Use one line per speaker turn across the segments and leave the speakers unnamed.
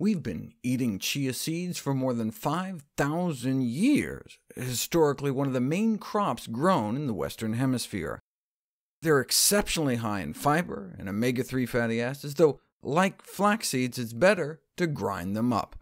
We've been eating chia seeds for more than 5,000 years, historically one of the main crops grown in the Western Hemisphere. They're exceptionally high in fiber and omega-3 fatty acids, though like flax seeds, it's better to grind them up.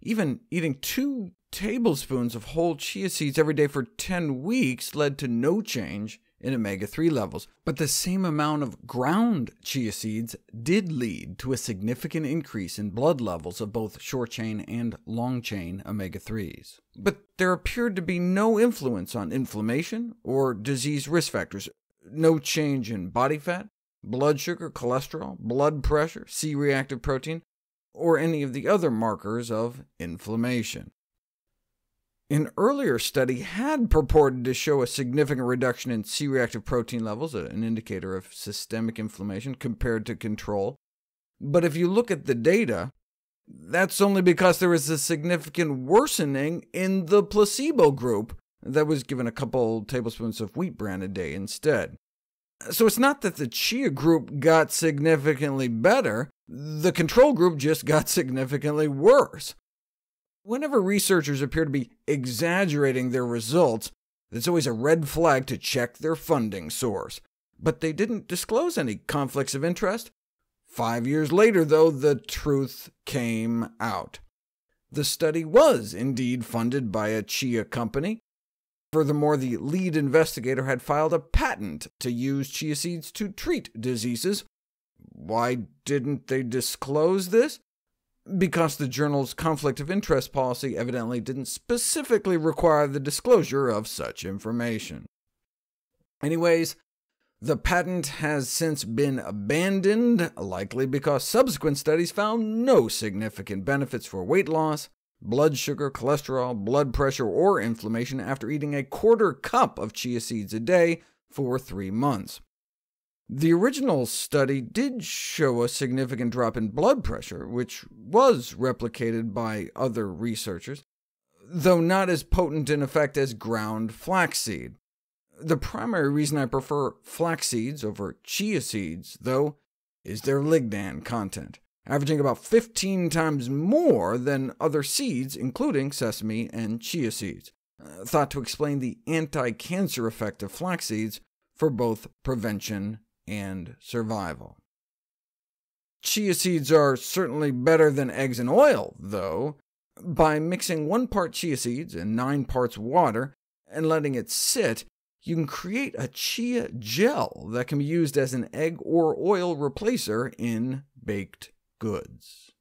Even eating two tablespoons of whole chia seeds every day for 10 weeks led to no change in omega-3 levels, but the same amount of ground chia seeds did lead to a significant increase in blood levels of both short-chain and long-chain omega-3s. But there appeared to be no influence on inflammation or disease risk factors, no change in body fat, blood sugar, cholesterol, blood pressure, C-reactive protein, or any of the other markers of inflammation. An earlier study had purported to show a significant reduction in C-reactive protein levels, an indicator of systemic inflammation, compared to control. But if you look at the data, that's only because there was a significant worsening in the placebo group that was given a couple tablespoons of wheat bran a day instead. So it's not that the chia group got significantly better, the control group just got significantly worse. Whenever researchers appear to be exaggerating their results, it's always a red flag to check their funding source. But they didn't disclose any conflicts of interest. Five years later, though, the truth came out. The study was indeed funded by a chia company. Furthermore, the lead investigator had filed a patent to use chia seeds to treat diseases. Why didn't they disclose this? Because the journal's conflict of interest policy evidently didn't specifically require the disclosure of such information. Anyways, the patent has since been abandoned, likely because subsequent studies found no significant benefits for weight loss, blood sugar, cholesterol, blood pressure, or inflammation after eating a quarter cup of chia seeds a day for three months. The original study did show a significant drop in blood pressure, which was replicated by other researchers, though not as potent in effect as ground flaxseed. The primary reason I prefer flax seeds over chia seeds, though, is their lignan content, averaging about 15 times more than other seeds, including sesame and chia seeds, uh, thought to explain the anti-cancer effect of flax seeds for both prevention and survival. Chia seeds are certainly better than eggs and oil, though. By mixing one part chia seeds and nine parts water, and letting it sit, you can create a chia gel that can be used as an egg or oil replacer in baked goods.